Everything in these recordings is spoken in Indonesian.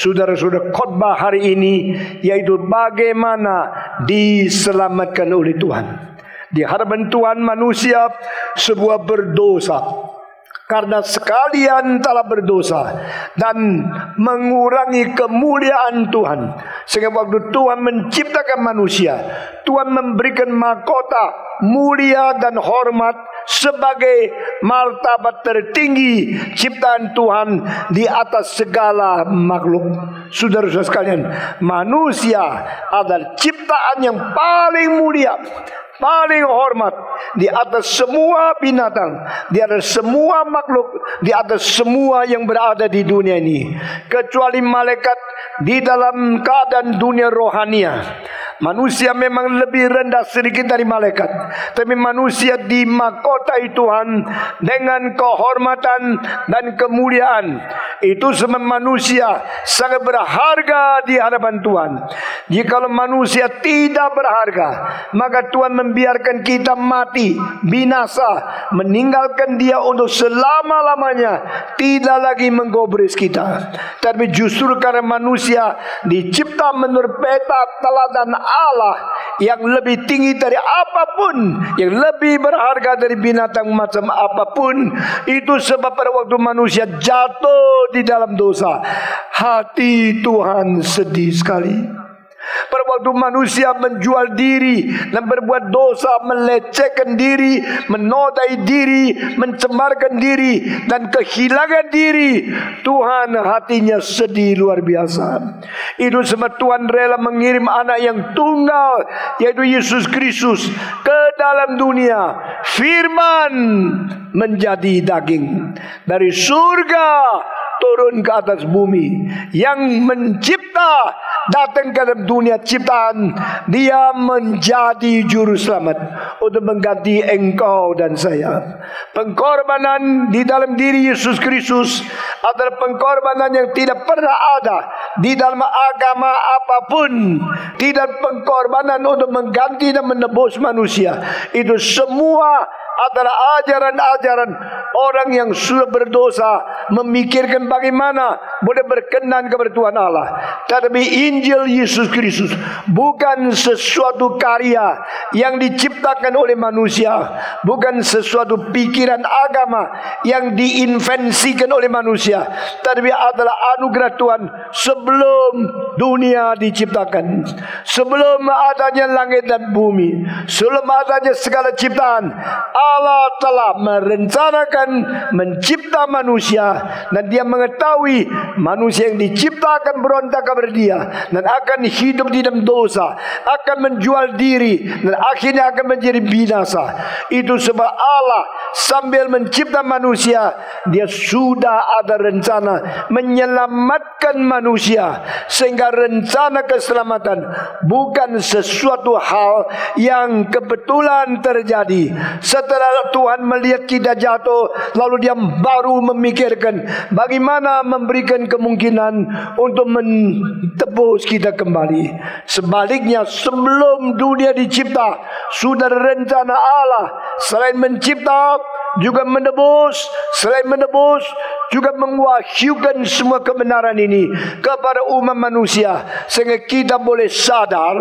Saudara-saudara khotbah hari ini yaitu bagaimana diselamatkan oleh Tuhan. Di hadapan Tuhan manusia sebuah berdosa karena sekalian telah berdosa dan mengurangi kemuliaan Tuhan. Sehingga waktu Tuhan menciptakan manusia, Tuhan memberikan mahkota mulia dan hormat sebagai martabat tertinggi ciptaan Tuhan di atas segala makhluk. Saudara-saudara sekalian, manusia adalah ciptaan yang paling mulia paling hormat di atas semua binatang, di atas semua makhluk, di atas semua yang berada di dunia ini, kecuali malaikat di dalam keadaan dunia rohania. Manusia memang lebih rendah sedikit dari malaikat. Tapi manusia dimahkotai Tuhan dengan kehormatan dan kemuliaan. Itu sebab manusia sangat berharga di hadapan Tuhan. Jika manusia tidak berharga, maka Tuhan membiarkan kita mati, binasa, meninggalkan dia untuk selama-lamanya. Tidak lagi menggobris kita. Tapi justru karena manusia dicipta menurut peta teladan Allah yang lebih tinggi dari apa pun, yang lebih berharga dari binatang macam apa pun. Itu sebab pada waktu manusia jatuh di dalam dosa, hati Tuhan sedih sekali. Pada waktu manusia menjual diri dan berbuat dosa, melecehkan diri, menodai diri, mencemarkan diri dan kehilangan diri, Tuhan hatinya sedih luar biasa. Itu sebab Tuhan rela mengirim anak yang tunggal yaitu Yesus Kristus ke dalam dunia. Firman menjadi daging dari surga turun ke atas bumi. Yang mencipta datang ke dalam dunia ciptaan dia menjadi juru selamat untuk mengganti engkau dan saya. Pengkorbanan di dalam diri Yesus Kristus adalah pengkorbanan yang tidak pernah ada di dalam agama apapun. Tidak pengkorbanan untuk mengganti dan menebus manusia. Itu semua adalah ajaran-ajaran orang yang sudah berdosa memikirkan bagaimana boleh berkenan kepada Tuhan Allah. Tetapi Injil Yesus Kristus bukan sesuatu karya yang diciptakan oleh manusia, bukan sesuatu pikiran agama yang diinvensikan oleh manusia, tetapi adalah anugerah Tuhan sebelum dunia diciptakan. Sebelum adanya langit dan bumi, sebelum adanya segala ciptaan, Allah telah merencanakan mencipta manusia dan dia mengetahui manusia yang diciptakan berontak kepada dia dan akan hidup di dalam dosa, akan menjual diri dan akhirnya akan menjadi binasa. Itu sebab Allah sambil mencipta manusia, dia sudah ada rencana menyelamatkan manusia sehingga rencana keselamatan bukan sesuatu hal yang kebetulan terjadi. Setelah Tuhan melihat kita jatuh, lalu dia baru memikirkan bagaimana memberikan kemungkinan untuk mentebus kita kembali. Sebaliknya sebelum dunia dicipta sudah rencana Allah selain mencipta juga menebus selain menebus juga mengwahyukan semua kebenaran ini kepada umat manusia. Sehingga kita boleh sadar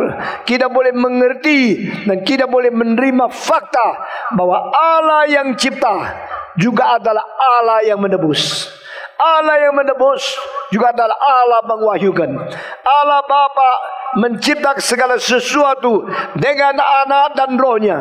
kita boleh mengerti dan kita boleh menerima fakta bahwa Allah yang cipta juga adalah Allah yang menebus. Allah yang menebus juga adalah Allah mengwahyukan Allah Bapa menciptakan segala sesuatu dengan anak dan rohnya.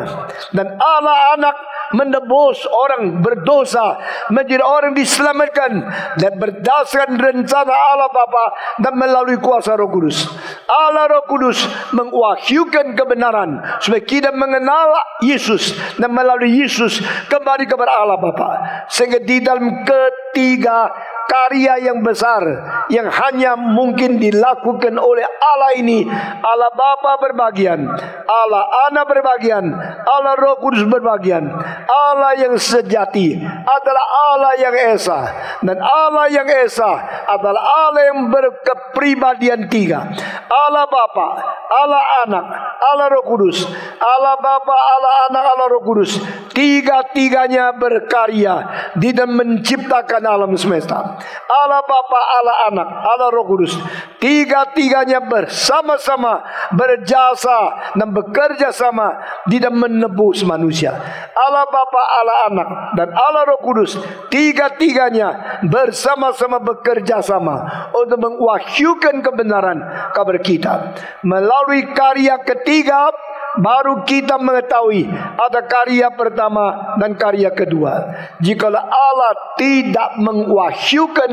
Dan Allah anak menebus orang berdosa menjadi orang diselamatkan dan berdasarkan rencana Allah Bapa dan melalui kuasa Roh Kudus. Allah Roh Kudus mengwahyukan kebenaran supaya kita mengenal Yesus dan melalui Yesus kembali kepada Allah Bapa. Sehingga di dalam ketiga karya yang besar yang hanya mungkin dilakukan oleh Allah ini. Allah Bapa berbagian Allah Anak berbagian Allah Roh Kudus berbagian. Allah yang sejati adalah Allah yang esa. Dan Allah yang esa adalah Allah yang berkepribadian tiga. Allah Bapa Allah Anak Allah Roh Kudus. Allah Bapa Allah Anak Allah Roh Kudus. Tiga-tiganya berkarya di dan menciptakan alam semesta Allah Bapa, Allah Anak, Allah Roh Kudus. Tiga-tiganya bersama-sama berjasa dan bekerja sama di dalam menebus manusia. Allah Bapa, Allah Anak dan Allah Roh Kudus. Tiga-tiganya bersama-sama bekerja sama untuk mengwahyukan kebenaran kabar kita. Melalui karya ketiga baru kita mengetahui ada karya pertama dan karya kedua. Jika Allah tidak mengwahyukan,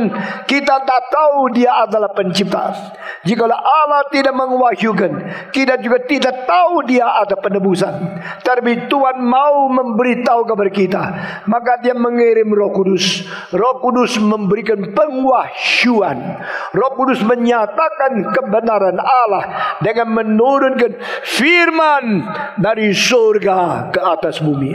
kita tak tahu dia adalah pencipta. Jika Allah tidak mengwahyukan, kita juga tidak tahu dia ada penebusan. Tapi Tuhan mau memberitahu kepada kita, maka dia mengirim Roh Kudus. Roh Kudus memberikan pengwahyuan. Roh Kudus menyatakan kebenaran Allah dengan menurunkan firman dari surga ke atas bumi.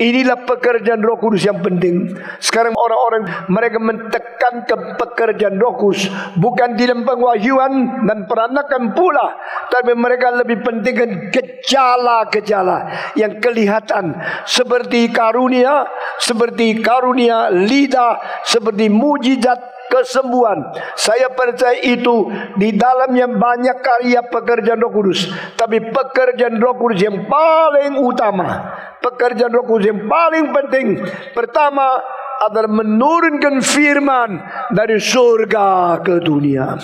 Inilah pekerjaan Roh Kudus yang penting. Sekarang orang-orang mereka mentekan ke pekerjaan Roh Kudus bukan dalam pengwahyuan dan peranakan pula, tapi mereka lebih pentingkan gejala-gejala yang kelihatan seperti karunia, seperti karunia lidah, seperti mujizat kesembuhan. Saya percaya itu di dalamnya banyak karya pekerjaan Roh Kudus, tapi pekerjaan Roh Kudus yang paling utama, pekerjaan Roh Kudus yang paling penting pertama adalah menurunkan firman dari surga ke dunia.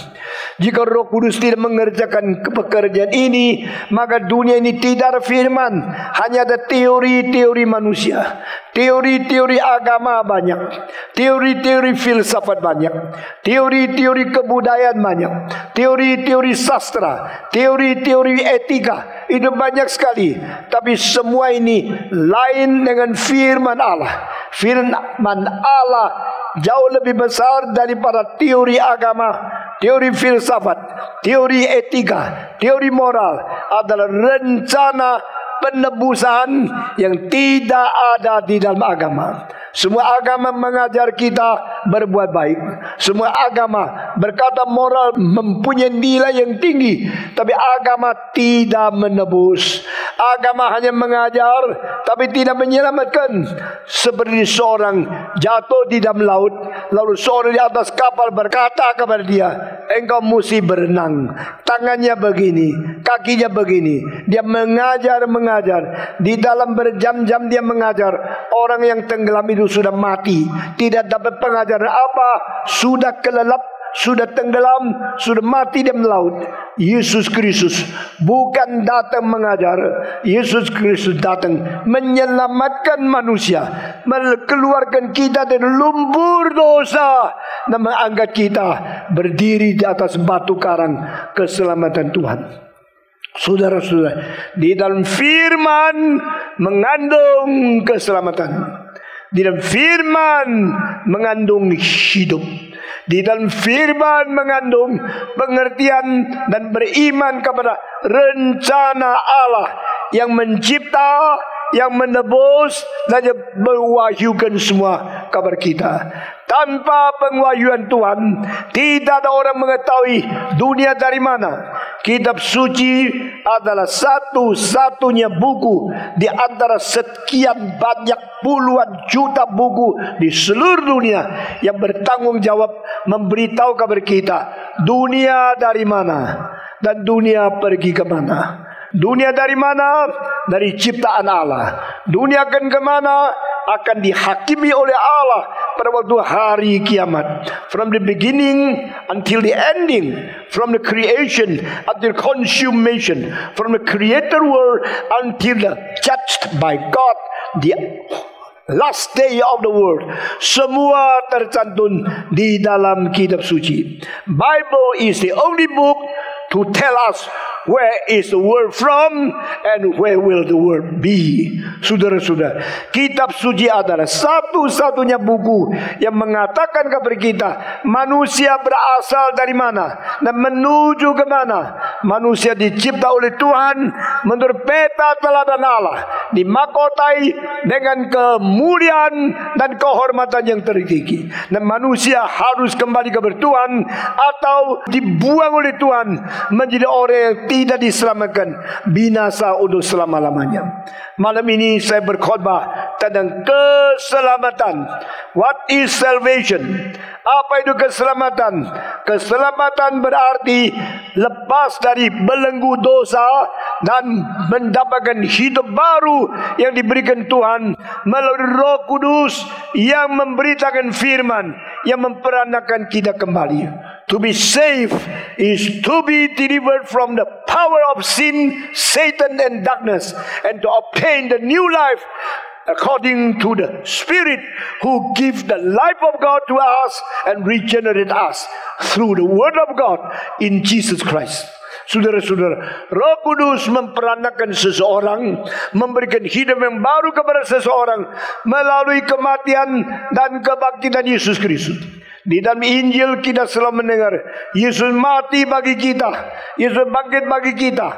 Jika Roh Kudus tidak mengerjakan pekerjaan ini, maka dunia ini tidak ada firman, hanya ada teori-teori manusia. Teori-teori agama banyak, teori-teori filsafat banyak, teori-teori kebudayaan banyak, teori-teori sastra, teori-teori etika itu banyak sekali. Tapi semua ini lain dengan firman Allah. Firman Allah jauh lebih besar daripada teori agama, teori filsafat, teori etika, teori moral adalah rencana penebusan yang tidak ada di dalam agama. Semua agama mengajar kita berbuat baik. Semua agama berkata moral mempunyai nilai yang tinggi. Tapi agama tidak menebus. Agama hanya mengajar tapi tidak menyelamatkan. Seperti seorang jatuh di dalam laut. Lalu seorang di atas kapal berkata kepada dia. Engkau mesti berenang. Tangannya begini. Kakinya begini. Dia mengajar-mengajar. Di dalam berjam-jam dia mengajar. Orang yang tenggelam itu sudah mati, tidak dapat pengajaran apa, sudah kelelap, sudah tenggelam, sudah mati di laut. Yesus Kristus bukan datang mengajar, Yesus Kristus datang menyelamatkan manusia, mengeluarkan kita dari lumpur dosa dan mengangkat kita berdiri di atas batu karang keselamatan Tuhan. Saudara-saudara, di dalam firman mengandung keselamatan. Di dalam firman mengandung hidup. Di dalam firman mengandung pengertian dan beriman kepada rencana Allah yang mencipta, yang menebus dan mewahyukan semua kabar kita. Tanpa penwahyuan Tuhan, tidak ada orang mengetahui dunia dari mana. Kitab suci adalah satu-satunya buku di antara sekian banyak puluhan juta buku di seluruh dunia yang bertanggung jawab memberitahu kabar kita dunia dari mana dan dunia pergi ke mana. Dunia dari mana? Dari ciptaan Allah. Dunia akan ke mana? Akan dihakimi oleh Allah pada waktu hari kiamat. From the beginning until the ending. From the creation until consummation. From the creator world until the judged by God. The last day of the world. Semua tercantum di dalam kitab suci. Bible is the only book to tell us where is the world from and where will the world be. Saudara-saudara, kitab suci adalah satu-satunya buku yang mengatakan kepada kita manusia berasal dari mana dan menuju ke mana. Manusia dicipta oleh Tuhan menurut peta teladan Allah, dimakotai dengan kemuliaan dan kehormatan yang tertinggi. Dan manusia harus kembali kepada Tuhan atau dibuang oleh Tuhan menjadi orang yang tidak diselamatkan binasa untuk selama-lamanya. Malam ini saya berkhutbah tentang keselamatan. What is salvation? Apa itu keselamatan? Keselamatan berarti lepas dari belenggu dosa dan mendapatkan hidup baru yang diberikan Tuhan melalui Roh Kudus yang memberitakan firman yang memperanakan kita kembali. To be saved is to be delivered from the power of sin, Satan, and darkness, and to obtain the new life according to the Spirit who gives the life of God to us and regenerate us through the Word of God in Jesus Christ. Saudara-saudara, Roh Kudus memperanakan seseorang, memberikan hidup yang baru kepada seseorang melalui kematian dan kebangkitan Yesus Kristus. Di dalam Injil kita selalu mendengar Yesus mati bagi kita, Yesus bangkit bagi kita.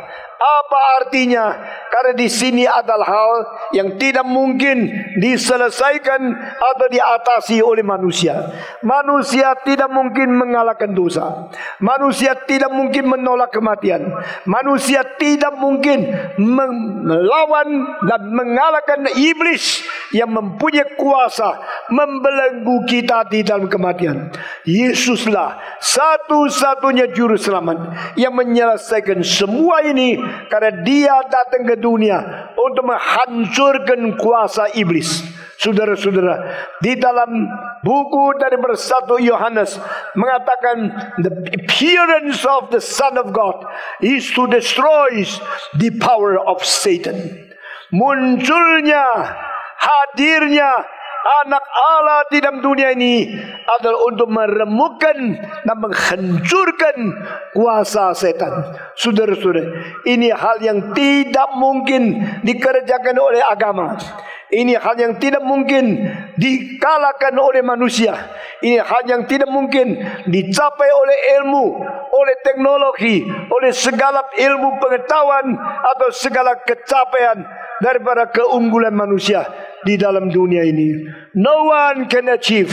Apa artinya? Karena di sini adalah hal yang tidak mungkin diselesaikan atau diatasi oleh manusia. Manusia tidak mungkin mengalahkan dosa. Manusia tidak mungkin menolak kematian. Manusia tidak mungkin melawan dan mengalahkan iblis yang mempunyai kuasa membelenggu kita di dalam kematian. Yesuslah satu-satunya juru selamat yang menyelesaikan semua ini karena dia datang ke dunia untuk menghancurkan kuasa iblis. Saudara-saudara, di dalam buku dari bersatu Yohanes mengatakan the appearance of the Son of God is to destroy the power of Satan. Munculnya, hadirnya anak Allah di dalam dunia ini adalah untuk meremukkan dan menghancurkan kuasa setan. Saudara-saudara, ini hal yang tidak mungkin dikerjakan oleh agama. Ini hal yang tidak mungkin dikalahkan oleh manusia. Ini hal yang tidak mungkin dicapai oleh ilmu, oleh teknologi, oleh segala ilmu pengetahuan atau segala kecapaian daripada keunggulan manusia di dalam dunia ini. No one can achieve,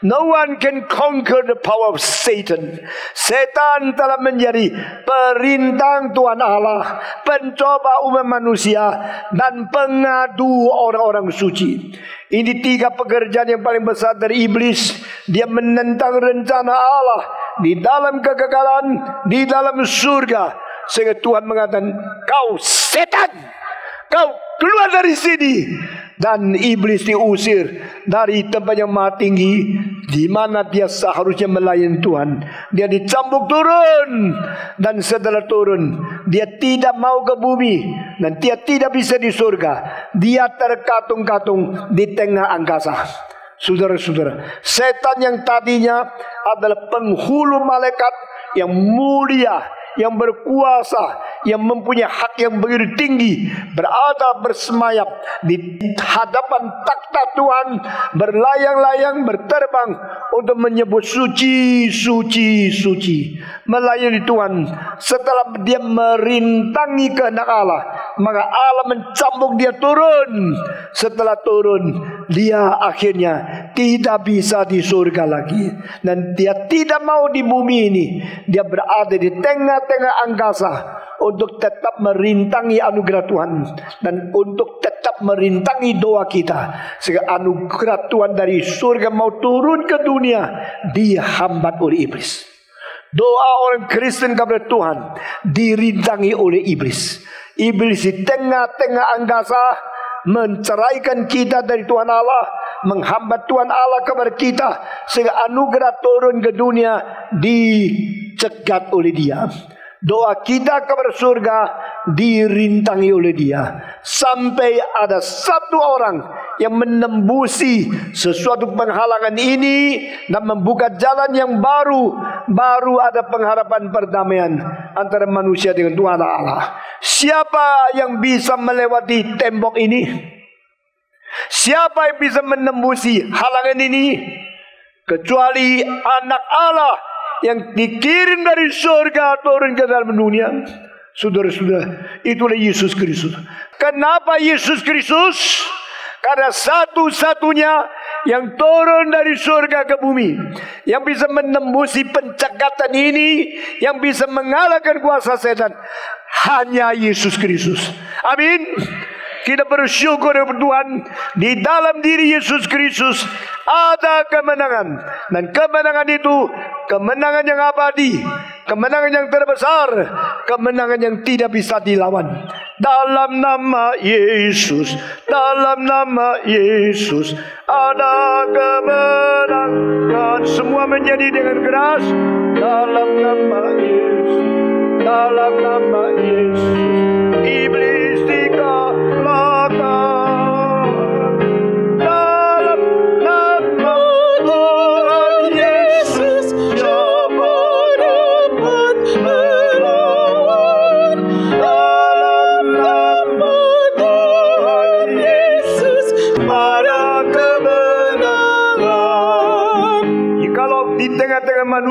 no one can conquer the power of Satan. Setan telah menjadi perintang Tuhan Allah, pencoba umat manusia dan pengadu orang-orang suci. Ini tiga pekerjaan yang paling besar dari iblis. Dia menentang rencana Allah di dalam kegagalan, di dalam surga. Sehingga Tuhan mengatakan, kau setan, kau keluar dari sini. Dan iblis diusir dari tempat yang maha tinggi. Di mana dia seharusnya melayani Tuhan. Dia dicambuk turun. Dan setelah turun, dia tidak mau ke bumi. Dan dia tidak bisa di surga. Dia terkatung-katung di tengah angkasa. Saudara-saudara, setan yang tadinya adalah penghulu malaikat yang mulia, yang berkuasa, yang mempunyai hak yang begitu tinggi, berada bersemayap di hadapan takhta Tuhan, berlayang-layang, berterbang untuk menyebut suci, suci, suci, melayani Tuhan. Setelah dia merintangi kehendak Allah, maka Allah mencambuk dia turun. Setelah turun, dia akhirnya tidak bisa di surga lagi dan dia tidak mau di bumi ini. Dia berada di tengah tengah angkasa untuk tetap merintangi anugerah Tuhan dan untuk tetap merintangi doa kita sehingga anugerah Tuhan dari surga mau turun ke dunia dihambat oleh iblis. Doa orang Kristen kepada Tuhan dirintangi oleh iblis. Iblis di tengah-tengah angkasa menceraikan kita dari Tuhan Allah, menghambat Tuhan Allah kepada kita sehingga anugerah turun ke dunia dicegat oleh Dia. Doa kita kepada surga dirintangi oleh dia. Sampai ada satu orang yang menembusi sesuatu penghalangan ini dan membuka jalan yang baru. Baru ada pengharapan perdamaian antara manusia dengan Tuhan Allah. Siapa yang bisa melewati tembok ini? Siapa yang bisa menembusi halangan ini? Kecuali anak Allah yang dikirim dari surga turun ke dalam dunia. Saudara-saudara, itulah Yesus Kristus. Kenapa Yesus Kristus? Karena satu-satunya yang turun dari surga ke bumi. Yang bisa menembusi pencegatan ini. Yang bisa mengalahkan kuasa setan. Hanya Yesus Kristus. Amin. Kita bersyukur kepada Tuhan di dalam diri Yesus Kristus ada kemenangan dan kemenangan itu kemenangan yang abadi, kemenangan yang terbesar, kemenangan yang tidak bisa dilawan. Dalam nama Yesus, dalam nama Yesus ada kemenangan. Semua menjadi dengan keras dalam nama Yesus, dalam nama Yesus. Iblis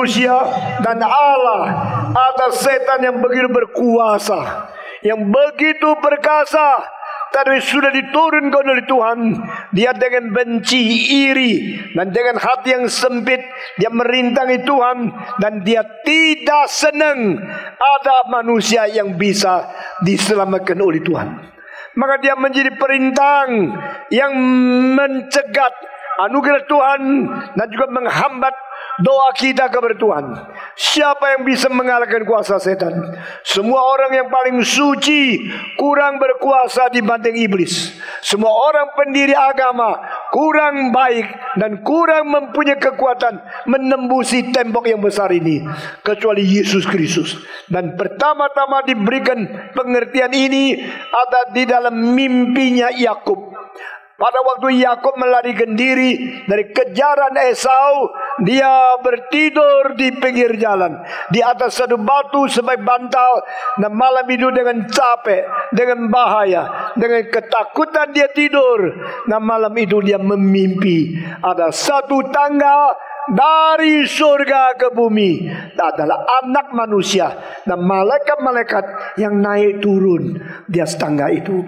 manusia dan Allah atas setan yang begitu berkuasa, yang begitu perkasa, tapi sudah diturunkan oleh Tuhan. Dia dengan benci, iri, dan dengan hati yang sempit, dia merintangi Tuhan, dan dia tidak senang ada manusia yang bisa diselamatkan oleh Tuhan. Maka dia menjadi perintang yang mencegat anugerah Tuhan dan juga menghambat doa kita kepada Tuhan. Siapa yang bisa mengalahkan kuasa setan? Semua orang yang paling suci kurang berkuasa dibanding iblis. Semua orang pendiri agama kurang baik dan kurang mempunyai kekuatan menembusi tembok yang besar ini kecuali Yesus Kristus. Dan pertama-tama diberikan pengertian ini ada di dalam mimpinya Yakub. Pada waktu Yakub melarikan diri dari kejaran Esau, dia bertidur di pinggir jalan, di atas satu batu sebagai bantal, dan malam itu dengan capek, dengan bahaya, dengan ketakutan dia tidur. Dan malam itu dia memimpi. Ada satu tangga dari surga ke bumi adalah anak manusia dan malaikat-malaikat yang naik turun di atas tangga itu.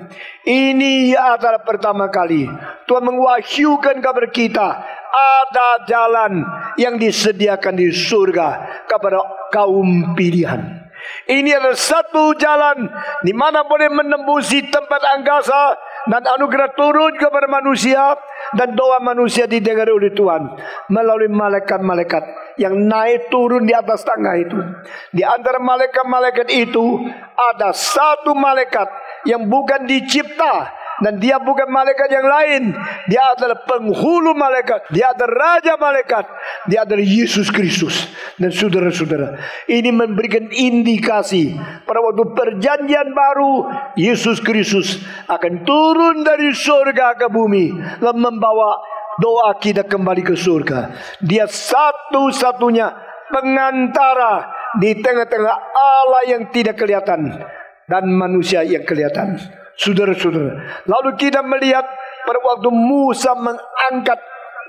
Ini adalah pertama kali Tuhan mengwahyukan kepada kita ada jalan yang disediakan di surga kepada kaum pilihan. Ini adalah satu jalan di mana boleh menembusi tempat angkasa dan anugerah turun kepada manusia dan doa manusia didengar oleh Tuhan melalui malaikat-malaikat yang naik turun di atas tangga itu. Di antara malaikat-malaikat itu ada satu malaikat yang bukan dicipta dan dia bukan malaikat yang lain. Dia adalah penghulu malaikat. Dia adalah raja malaikat. Dia adalah Yesus Kristus. Dan saudara-saudara, ini memberikan indikasi pada waktu perjanjian baru Yesus Kristus akan turun dari surga ke bumi dan membawa doa kita kembali ke surga. Dia satu-satunya pengantara di tengah-tengah Allah yang tidak kelihatan dan manusia yang kelihatan. Saudara-saudara, lalu kita melihat pada waktu Musa mengangkat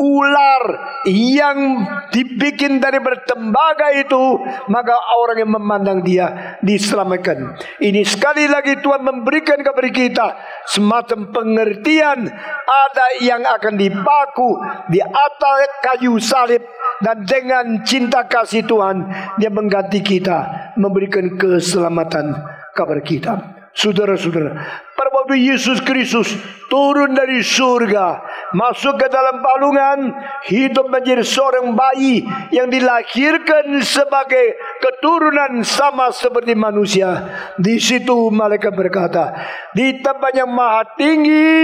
ular yang dibikin dari bertembaga itu maka orang yang memandang dia diselamatkan ini sekali lagi Tuhan memberikan kepada kita semacam pengertian ada yang akan dipaku di atas kayu salib dan dengan cinta kasih Tuhan dia mengganti kita memberikan keselamatan kepada kita Saudara-saudara, pada waktu Yesus Kristus turun dari surga, masuk ke dalam palungan, hidup menjadi seorang bayi yang dilahirkan sebagai keturunan sama seperti manusia. Di situ malaikat berkata, di tempat yang maha tinggi,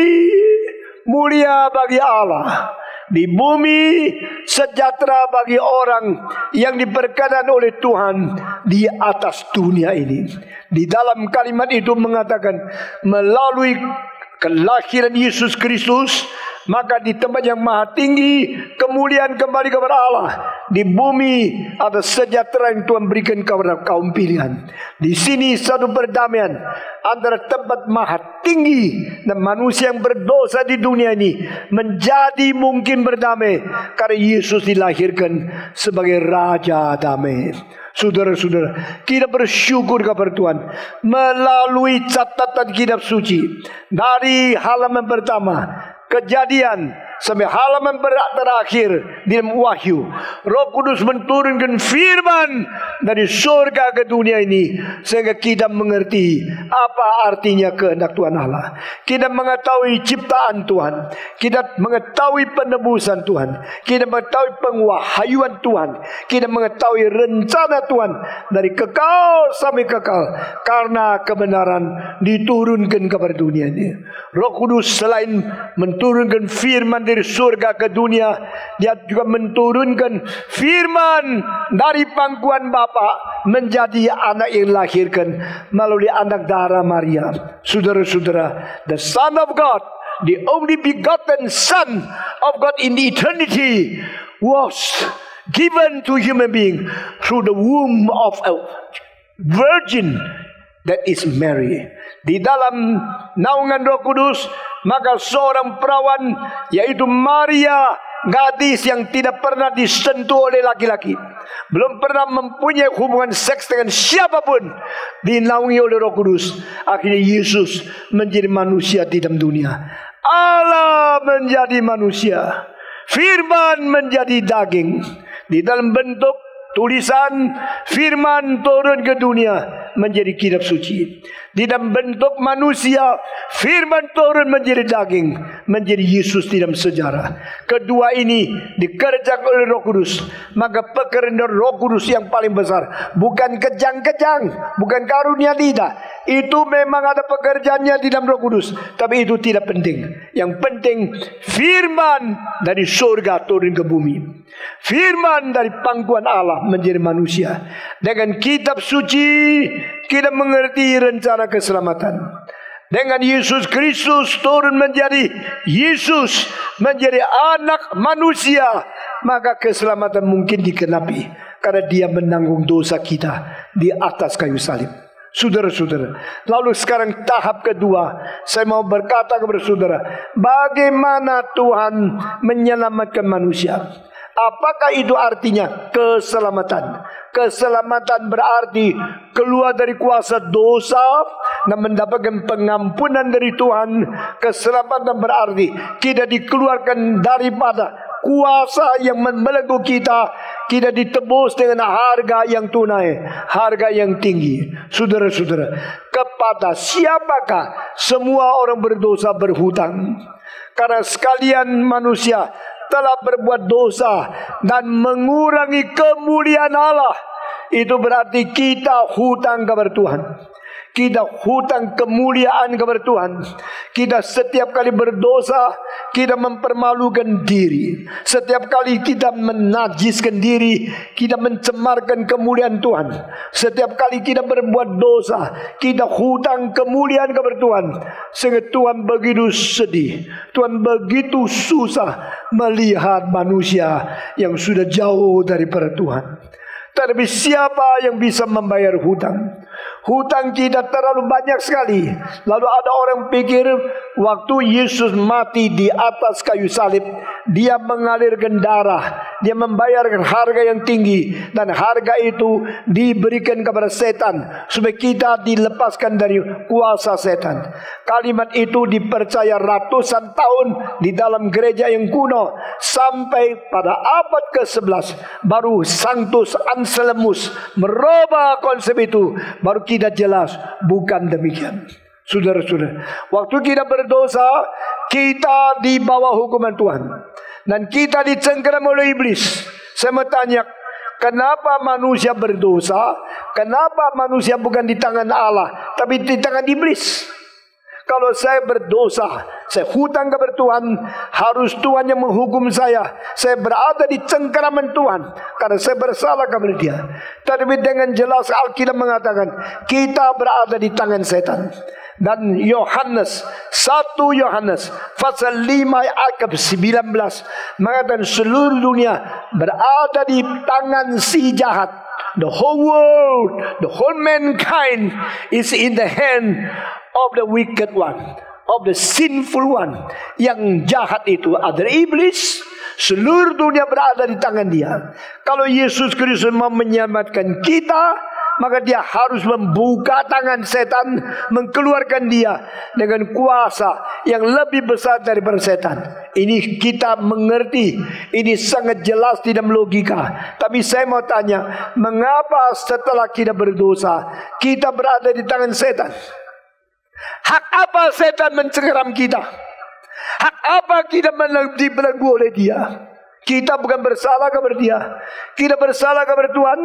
mulia bagi Allah di bumi sejahtera bagi orang yang diberkatan oleh Tuhan di atas dunia ini. Di dalam kalimat itu mengatakan melalui kelahiran Yesus Kristus maka di tempat yang maha tinggi kemuliaan kembali kepada Allah. Di bumi ada sejahtera yang Tuhan berikan kepada kaum pilihan. Di sini satu perdamaian antara tempat maha tinggi dan manusia yang berdosa di dunia ini menjadi mungkin berdamai karena Yesus dilahirkan sebagai Raja Damai. Saudara-saudara, kita bersyukur kepada Tuhan melalui catatan kitab suci dari halaman pertama kejadian sampai halaman terakhir di wahyu. Roh Kudus menurunkan firman dari surga ke dunia ini sehingga kita mengerti apa artinya kehendak Tuhan Allah. Kita mengetahui ciptaan Tuhan, kita mengetahui penebusan Tuhan, kita mengetahui pengwahyuan Tuhan, kita mengetahui rencana Tuhan dari kekal sampai kekal karena kebenaran diturunkan kepada dunia ini. Roh Kudus selain menurunkan firman dari surga ke dunia dia juga menturunkan firman dari pangkuan Bapa menjadi anak yang lahirkan melalui anak darah Maria. Saudara-saudara the son of God the only begotten son of God in the eternity was given to human being through the womb of a virgin that is Mary di dalam naungan Roh Kudus maka seorang perawan yaitu Maria gadis yang tidak pernah disentuh oleh laki-laki belum pernah mempunyai hubungan seks dengan siapa pun dinaungi oleh Roh Kudus. Akhirnya Yesus menjadi manusia di dalam dunia. Allah menjadi manusia. Firman menjadi daging. Di dalam bentuk tulisan firman turun ke dunia menjadi kitab suci di dalam bentuk manusia firman turun menjadi daging menjadi Yesus di dalam sejarah. Kedua ini dikerjakan oleh Roh Kudus. Maka pekerjaan Roh Kudus yang paling besar bukan kejang-kejang bukan karunia tidak. Itu memang ada pekerjaannya di dalam Roh Kudus tapi itu tidak penting. Yang penting firman dari surga turun ke bumi. Firman dari pangkuan Allah menjadi manusia. Dengan kitab suci kita mengerti rencana keselamatan. Dengan Yesus Kristus turun menjadi Yesus menjadi anak manusia, maka keselamatan mungkin dikenapi karena dia menanggung dosa kita di atas kayu salib. Saudara-saudara, lalu sekarang tahap kedua, saya mau berkata kepada saudara, bagaimana Tuhan menyelamatkan manusia? Apakah itu artinya? Keselamatan. Keselamatan berarti keluar dari kuasa dosa dan mendapatkan pengampunan dari Tuhan. Keselamatan berarti kita dikeluarkan daripada kuasa yang membelenggu kita. Kita ditebus dengan harga yang tunai harga yang tinggi. Saudara-saudara kepada siapakah semua orang berdosa berhutang? Karena sekalian manusia telah berbuat dosa dan mengurangi kemuliaan Allah. Itu berarti kita hutang kepada Tuhan kita hutang kemuliaan kepada Tuhan. Kita setiap kali berdosa, kita mempermalukan diri. Setiap kali kita menajiskan diri, kita mencemarkan kemuliaan Tuhan. Setiap kali kita berbuat dosa, kita hutang kemuliaan kepada Tuhan. Sehingga Tuhan begitu sedih. Tuhan begitu susah melihat manusia yang sudah jauh daripada Tuhan. Tapi siapa yang bisa membayar hutang? Hutang kita terlalu banyak sekali. Lalu ada orang pikir waktu Yesus mati di atas kayu salib, dia mengalirkan darah, dia membayarkan harga yang tinggi dan harga itu diberikan kepada setan supaya kita dilepaskan dari kuasa setan. Kalimat itu dipercaya ratusan tahun di dalam gereja yang kuno sampai pada abad ke-11 baru Sanctus Anselmus merubah konsep itu baru kita tidak jelas. Bukan demikian. Saudara-saudara. Waktu kita berdosa, kita di bawah hukuman Tuhan. Dan kita dicengkeram oleh iblis. Saya mau tanya, kenapa manusia berdosa? Kenapa manusia bukan di tangan Allah, tapi di tangan iblis? Kalau saya berdosa, saya hutang kepada Tuhan, harus Tuhan yang menghukum saya. Saya berada di cengkeraman Tuhan karena saya bersalah kepada Dia. Tapi dengan jelas Alkitab mengatakan kita berada di tangan setan. Dan Yohanes 1 Yohanes pasal 5 ayat 19 mengatakan seluruh dunia berada di tangan si jahat. The whole world, the whole mankind is in the hand of the wicked one, of the sinful one. Yang jahat itu adalah iblis. Seluruh dunia berada di tangan dia. Kalau Yesus Kristus mau menyelamatkan kita, maka dia harus membuka tangan setan, mengeluarkan dia dengan kuasa yang lebih besar daripada setan. Ini kita mengerti, ini sangat jelas di dalam logika. Tapi saya mau tanya, mengapa setelah kita berdosa, kita berada di tangan setan? Hak apa setan mencengkeram kita? Hak apa kita dibelenggu oleh dia? Kita bukan bersalah kepada dia. Kita bersalah kepada Tuhan.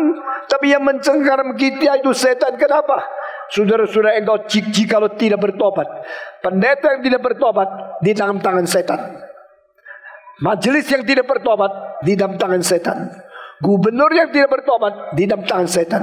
Tapi yang mencengkeram kita itu setan. Kenapa? Saudara-saudara engkau kalau tidak bertobat. Pendeta yang tidak bertobat di dalam tangan setan. Majelis yang tidak bertobat di dalam tangan setan. Gubernur yang tidak bertobat di dalam tangan setan.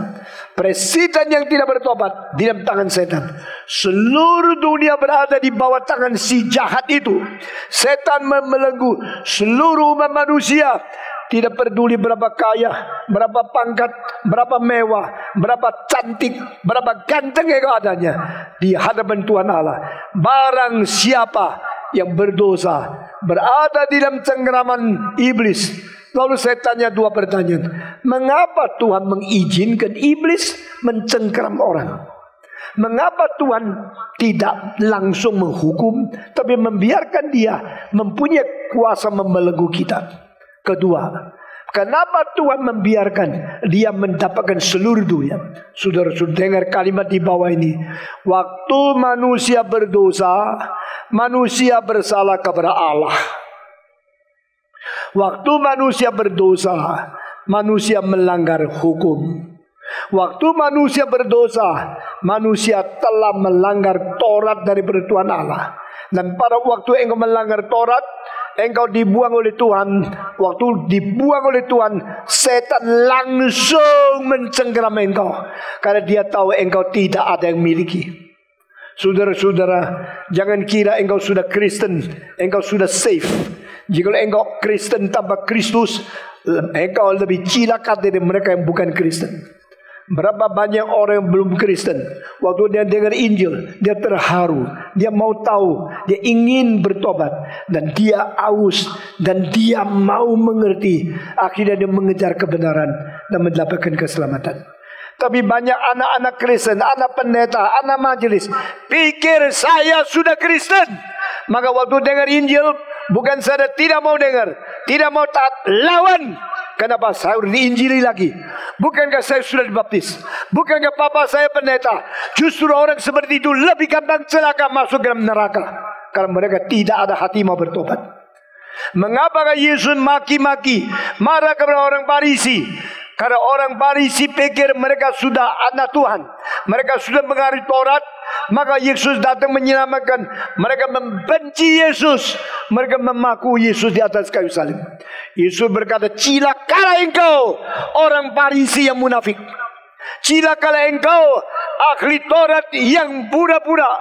Presiden yang tidak bertobat di dalam tangan setan. Seluruh dunia berada di bawah tangan si jahat itu. Setan membelenggu seluruh umat manusia. Tidak peduli berapa kaya, berapa pangkat, berapa mewah, berapa cantik, berapa ganteng yang adanya. Di hadapan Tuhan Allah. Barang siapa yang berdosa berada di dalam cengkeraman iblis Lalu saya tanya dua pertanyaan. Mengapa Tuhan mengizinkan iblis mencengkeram orang? Mengapa Tuhan tidak langsung menghukum, tapi membiarkan dia mempunyai kuasa membelenggu kita? Kedua, kenapa Tuhan membiarkan dia mendapatkan seluruh dunia? Saudara-saudara dengar kalimat di bawah ini. Waktu manusia berdosa, manusia bersalah kepada Allah. Waktu manusia berdosa, manusia melanggar hukum. Waktu manusia berdosa, manusia telah melanggar Taurat dari Tuhan Allah. Dan pada waktu engkau melanggar Taurat, engkau dibuang oleh Tuhan. Waktu dibuang oleh Tuhan, setan langsung mencengkeram engkau. Karena dia tahu engkau tidak ada yang miliki. Saudara-saudara, jangan kira engkau sudah Kristen, engkau sudah safe. Jika engkau Kristen tanpa Kristus, engkau lebih cilaka dari mereka yang bukan Kristen. Berapa banyak orang yang belum Kristen? Waktu dia dengar Injil Dia terharu. Dia mau tahu. Dia ingin bertobat. Dan dia aus. Dan dia mau mengerti. Akhirnya dia mengejar kebenaran Dan mendapatkan keselamatan. Tapi banyak anak-anak Kristen Anak pendeta Anak majelis Pikir saya sudah Kristen. Maka waktu dengar Injil Bukan saja tidak mau dengar. Tidak mau taat Lawan Kenapa saya diinjili lagi? Bukankah saya sudah dibaptis? Bukankah papa saya pendeta? Justru orang seperti itu lebih gampang celaka masuk dalam neraka. Karena mereka tidak ada hati mau bertobat. Mengapa Yesus maki-maki marah kepada orang Parisi? Karena orang Parisi pikir mereka sudah anak Tuhan. Mereka sudah mengarit Taurat. Maka Yesus datang menyelamatkan. Mereka membenci Yesus. Mereka memaku Yesus di atas kayu salib. Yesus berkata, Cilakalah engkau orang Parisi yang munafik. Cilakalah engkau ahli Taurat yang pura-pura.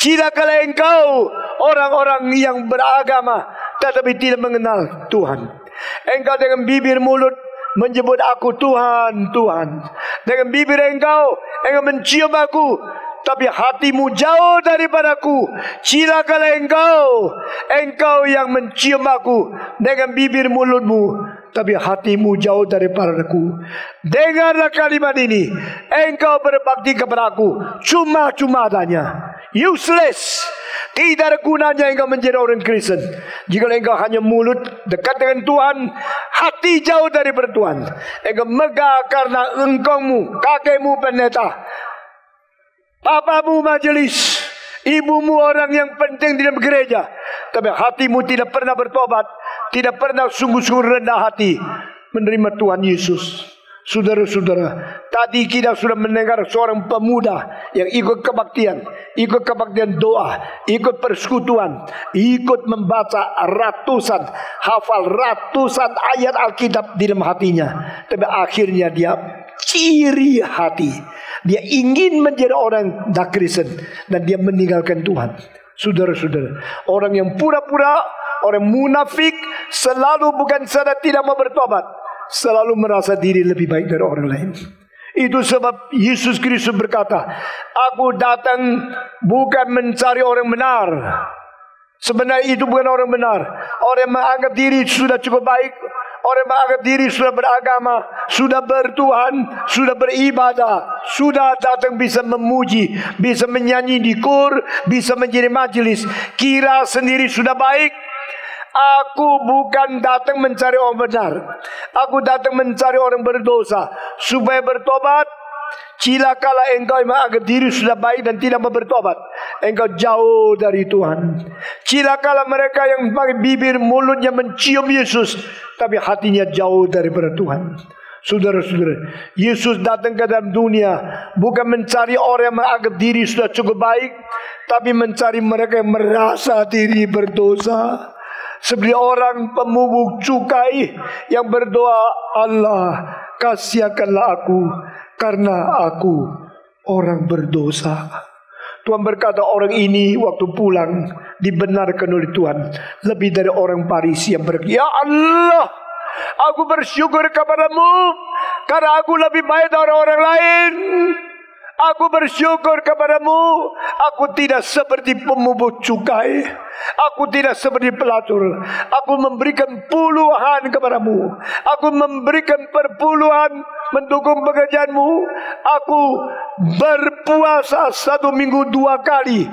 Cilakalah engkau orang-orang yang beragama tetapi tidak mengenal Tuhan. Engkau dengan bibir mulut menyebut aku Tuhan, Tuhan. Dengan bibir engkau, engkau mencium aku. Tapi hatimu jauh daripadaku. Cilakalah engkau. Engkau yang mencium aku dengan bibir mulutmu. Tapi hatimu jauh daripadaku. Dengarlah kalimat ini. Engkau berbakti kepada aku. Cuma-cuma adanya. Useless. Tidak ada gunanya engkau menjadi orang Kristen. Jika engkau hanya mulut dekat dengan Tuhan, hati jauh dari bertuhan. Engkau megah karena engkaumu, kakekmu pendeta, papamu majelis, ibumu orang yang penting di dalam gereja. Tapi hatimu tidak pernah bertobat, tidak pernah sungguh-sungguh rendah hati menerima Tuhan Yesus. Saudara-saudara, tadi kita sudah mendengar seorang pemuda yang ikut kebaktian, ikut kebaktian doa, ikut persekutuan, ikut membaca ratusan, hafal ratusan ayat Alkitab di dalam hatinya. Tapi akhirnya dia ciri hati. Dia ingin menjadi orang dakrisen dan dia meninggalkan Tuhan. Saudara-saudara, orang yang pura-pura, orang munafik selalu bukan saja tidak mau bertobat, selalu merasa diri lebih baik dari orang lain. Itu sebab Yesus Kristus berkata, Aku datang bukan mencari orang benar. Sebenarnya itu bukan orang benar. Orang yang menganggap diri sudah cukup baik. Orang menganggap diri sudah beragama. Sudah bertuhan. Sudah beribadah. Sudah datang bisa memuji. Bisa menyanyi di kur. Bisa menjadi majelis. Kira sendiri sudah baik. Aku bukan datang mencari orang benar. Aku datang mencari orang berdosa. Supaya bertobat. Cilakalah engkau yang menganggap diri sudah baik dan tidak mau bertobat. Engkau jauh dari Tuhan. Cilakalah mereka yang pakai bibir mulutnya mencium Yesus. Tapi hatinya jauh daripada Tuhan. Saudara-saudara, Yesus datang ke dalam dunia bukan mencari orang yang menganggap diri sudah cukup baik, tapi mencari mereka yang merasa diri berdosa. Seperti orang pemubuk cukai yang berdoa, Allah kasihakanlah aku karena aku orang berdosa. Tuhan berkata orang ini waktu pulang dibenarkan oleh Tuhan lebih dari orang Parisi yang berkata, Ya Allah, aku bersyukur kepadamu karena aku lebih baik dari orang lain. Aku bersyukur kepadamu. Aku tidak seperti pemubut cukai. Aku tidak seperti pelacur. Aku memberikan puluhan kepadamu. Aku memberikan perpuluhan mendukung pekerjaanmu. Aku berpuasa satu minggu dua kali.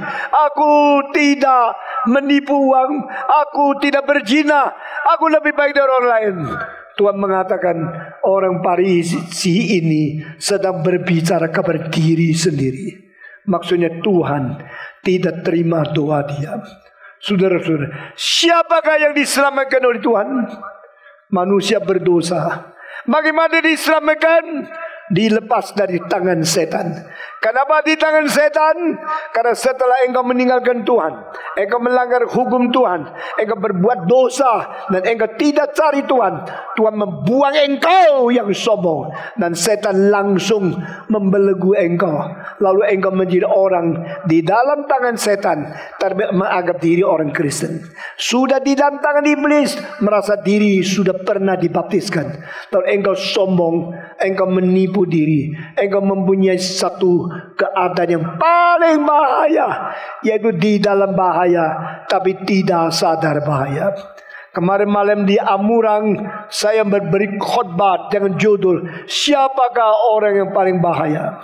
Aku tidak menipu uang. Aku tidak berzina. Aku lebih baik dari orang lain. Tuhan mengatakan orang Parisi ini sedang berbicara kepada diri sendiri. Maksudnya Tuhan tidak terima doa dia. Saudara-saudara, siapakah yang diselamatkan oleh Tuhan? Manusia berdosa. Bagaimana diselamatkan? Dilepas dari tangan setan. Kenapa di tangan setan? Karena setelah engkau meninggalkan Tuhan, engkau melanggar hukum Tuhan, engkau berbuat dosa dan engkau tidak cari Tuhan, Tuhan membuang engkau yang sombong dan setan langsung membelenggu engkau. Lalu engkau menjadi orang di dalam tangan setan, menganggap diri orang Kristen. Sudah di dalam tangan iblis, merasa diri sudah pernah dibaptiskan. Lalu engkau sombong, engkau menipu diri, engkau mempunyai satu keadaan yang paling bahaya yaitu di dalam bahaya tapi tidak sadar bahaya. Kemarin malam di Amurang saya berberi khutbah dengan judul Siapakah orang yang paling bahaya?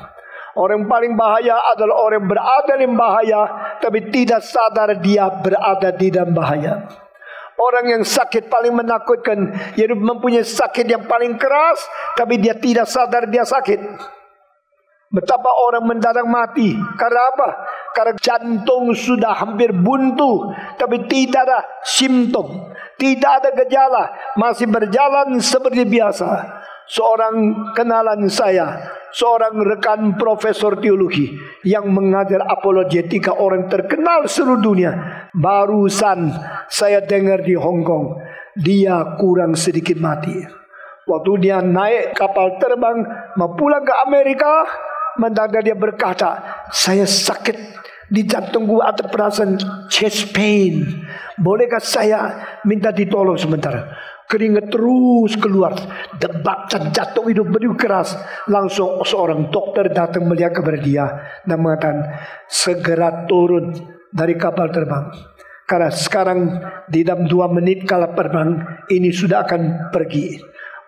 Orang yang paling bahaya adalah orang yang berada di bahaya tapi tidak sadar dia berada di dalam bahaya. Orang yang sakit paling menakutkan yaitu mempunyai sakit yang paling keras tapi dia tidak sadar dia sakit. Betapa orang mendadak mati. Karena apa? Karena jantung sudah hampir buntu. Tapi tidak ada simptom. Tidak ada gejala. Masih berjalan seperti biasa. Seorang kenalan saya. Seorang rekan profesor teologi. Yang mengajar apologetika orang terkenal seluruh dunia. Barusan saya dengar di Hong Kong. Dia kurang sedikit mati. Waktu dia naik kapal terbang mau pulang ke Amerika, mendadak dia berkata, saya sakit di jantung gua perasaan chest pain. Bolehkah saya minta ditolong sebentar? Keringat terus keluar, debat dan jatuh hidup begitu keras. Langsung seorang dokter datang melihat kepada dia dan mengatakan segera turun dari kapal terbang. Karena sekarang di dalam dua menit kalau terbang ini sudah akan pergi.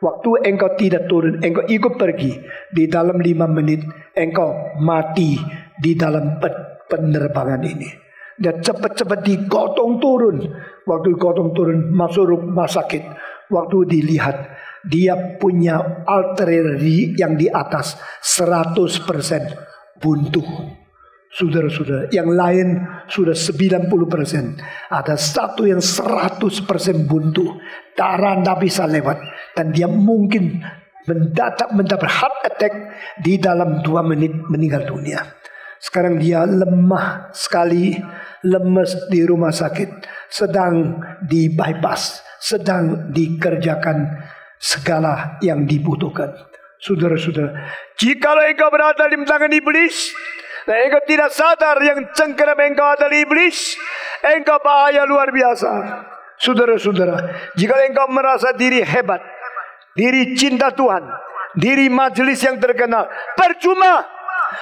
Waktu engkau tidak turun, engkau ikut pergi. Di dalam lima menit, engkau mati di dalam penerbangan ini. Dan cepat-cepat digotong turun. Waktu digotong turun, masuk rumah sakit. Waktu dilihat, dia punya arteri yang di atas 100% buntu. Saudara-saudara, yang lain sudah 90%. Ada satu yang 100% buntu. Darah tidak bisa lewat. Dan dia mungkin mendadak mendapat heart attack di dalam dua menit meninggal dunia. Sekarang dia lemah sekali, lemes di rumah sakit. Sedang di bypass, sedang dikerjakan segala yang dibutuhkan. Saudara-saudara, jika engkau berada di tangan iblis, dan engkau tidak sadar yang cengkeram engkau adalah iblis. Engkau bahaya luar biasa. Saudara-saudara, jika engkau merasa diri hebat, diri cinta Tuhan, diri majelis yang terkenal, percuma.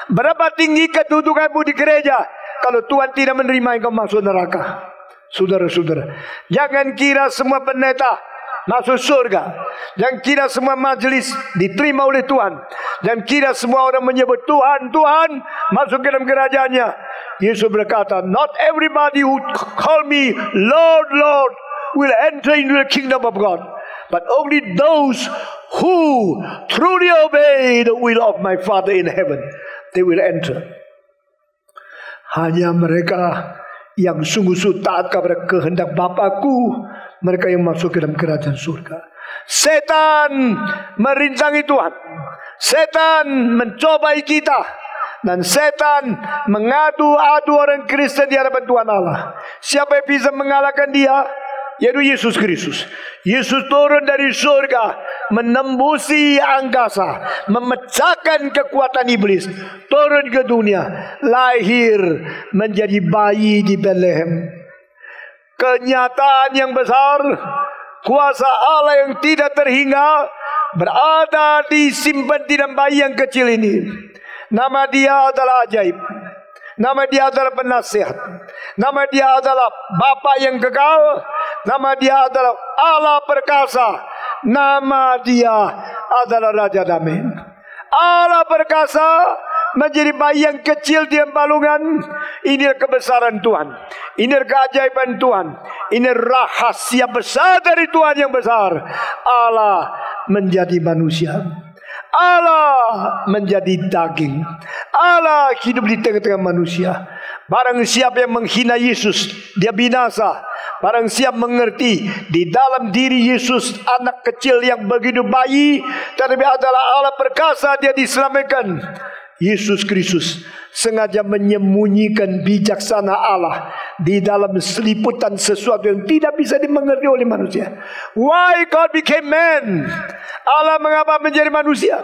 Berapa tinggi kedudukanmu di gereja, kalau Tuhan tidak menerima engkau masuk neraka. Saudara-saudara, jangan kira semua pendeta masuk surga. Dan kira semua majelis diterima oleh Tuhan. Dan kira semua orang menyebut Tuhan, Tuhan masuk ke dalam kerajaannya. Yesus berkata, Not everybody who call me Lord, Lord will enter into the kingdom of God. But only those who truly obey the will of my Father in heaven, they will enter. Hanya mereka yang sungguh-sungguh taat kepada kehendak Bapakku mereka yang masuk ke dalam kerajaan surga. Setan merintangi Tuhan. Setan mencobai kita. Dan setan mengadu-adu orang Kristen di hadapan Tuhan Allah. Siapa yang bisa mengalahkan dia? Yaitu Yesus Kristus. Yesus turun dari surga. Menembusi angkasa. Memecahkan kekuatan iblis. Turun ke dunia. Lahir menjadi bayi di Bethlehem kenyataan yang besar kuasa Allah yang tidak terhingga berada di simpan di dalam bayi yang kecil ini. Nama dia adalah ajaib. Nama dia adalah penasihat. Nama dia adalah Bapa yang kekal. Nama dia adalah Allah perkasa. Nama dia adalah Raja Damai Allah perkasa menjadi bayi yang kecil di balungan. Ini kebesaran Tuhan. Ini keajaiban Tuhan. Ini rahasia besar dari Tuhan yang besar. Allah menjadi manusia. Allah menjadi daging. Allah hidup di tengah-tengah manusia. Barang siapa yang menghina Yesus, dia binasa. Barang siapa mengerti di dalam diri Yesus anak kecil yang begitu bayi, tetapi adalah Allah perkasa dia diselamatkan. Yesus Kristus sengaja menyembunyikan bijaksana Allah di dalam seliputan sesuatu yang tidak bisa dimengerti oleh manusia. Why God became man? Allah mengapa menjadi manusia?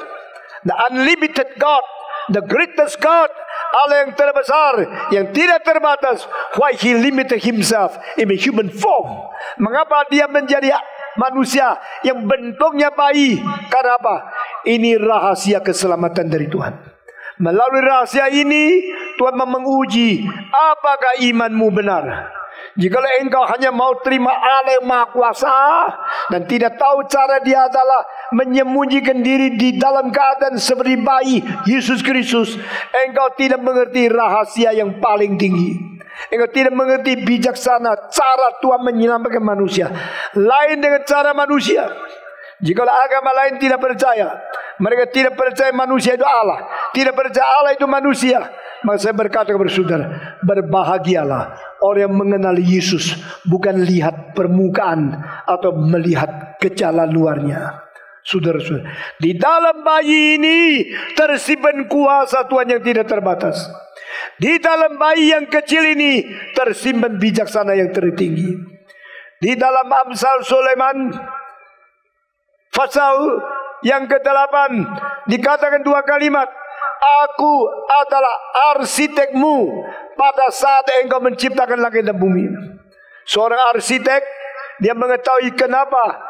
The unlimited God, the greatest God, Allah yang terbesar, yang tidak terbatas. Why he limited himself in a human form? Mengapa dia menjadi manusia yang bentuknya bayi? Karena apa? Ini rahasia keselamatan dari Tuhan. Melalui rahasia ini Tuhan menguji apakah imanmu benar. Jika engkau hanya mau terima Allah yang maha kuasa dan tidak tahu cara dia adalah menyembunyikan diri di dalam keadaan seperti bayi Yesus Kristus, engkau tidak mengerti rahasia yang paling tinggi. Engkau tidak mengerti bijaksana cara Tuhan menyelamatkan manusia. Lain dengan cara manusia. Jika agama lain tidak percaya, mereka tidak percaya manusia itu Allah, tidak percaya Allah itu manusia. Maka saya berkata kepada saudara, berbahagialah orang yang mengenal Yesus bukan lihat permukaan atau melihat gejala luarnya. Saudara-saudara, di dalam bayi ini tersimpan kuasa Tuhan yang tidak terbatas. Di dalam bayi yang kecil ini tersimpan bijaksana yang tertinggi. Di dalam Amsal Sulaiman Pasal yang ke-8 dikatakan dua kalimat. Aku adalah arsitekmu pada saat engkau menciptakan langit dan bumi. Seorang arsitek dia mengetahui kenapa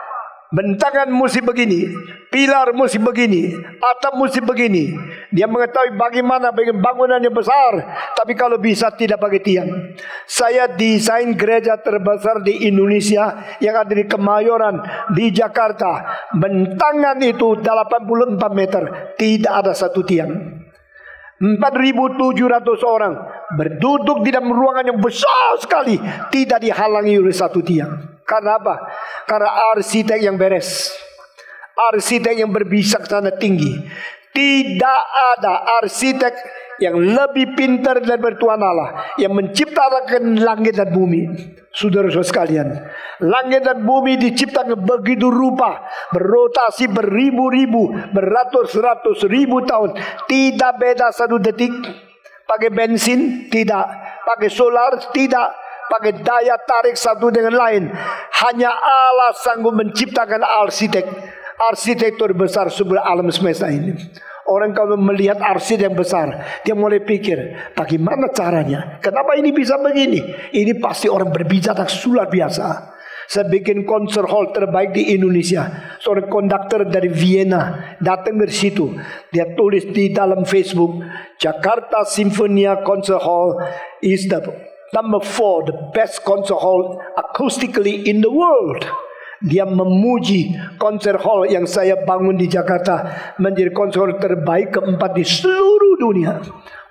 Bentangan mesti begini, pilar mesti begini, atap mesti begini. Dia mengetahui bagaimana bangunannya besar, tapi kalau bisa tidak pakai tiang. Saya desain gereja terbesar di Indonesia yang ada di Kemayoran di Jakarta. Bentangan itu 84 meter, tidak ada satu tiang. 4.700 orang berduduk di dalam ruangan yang besar sekali, tidak dihalangi oleh satu tiang. Karena apa? Karena arsitek yang beres. Arsitek yang berbijaksana tinggi. Tidak ada arsitek yang lebih pintar dan bertuan Allah yang menciptakan langit dan bumi. Saudara-saudara sekalian, langit dan bumi diciptakan begitu rupa, berotasi beribu-ribu, beratus-ratus ribu tahun, tidak beda satu detik. Pakai bensin tidak, pakai solar tidak, pakai daya tarik satu dengan lain. Hanya Allah sanggup menciptakan arsitek, arsitektur besar sebuah alam semesta ini. Orang kalau melihat arsitek yang besar, dia mulai pikir, bagaimana caranya? Kenapa ini bisa begini? Ini pasti orang berbicara sulat biasa. Saya bikin konser hall terbaik di Indonesia. Seorang konduktor dari Vienna datang ke situ. Dia tulis di dalam Facebook, Jakarta Symphonia Concert Hall is the Number four, the best concert hall acoustically in the world. Dia memuji konser hall yang saya bangun di Jakarta menjadi konser terbaik keempat di seluruh dunia.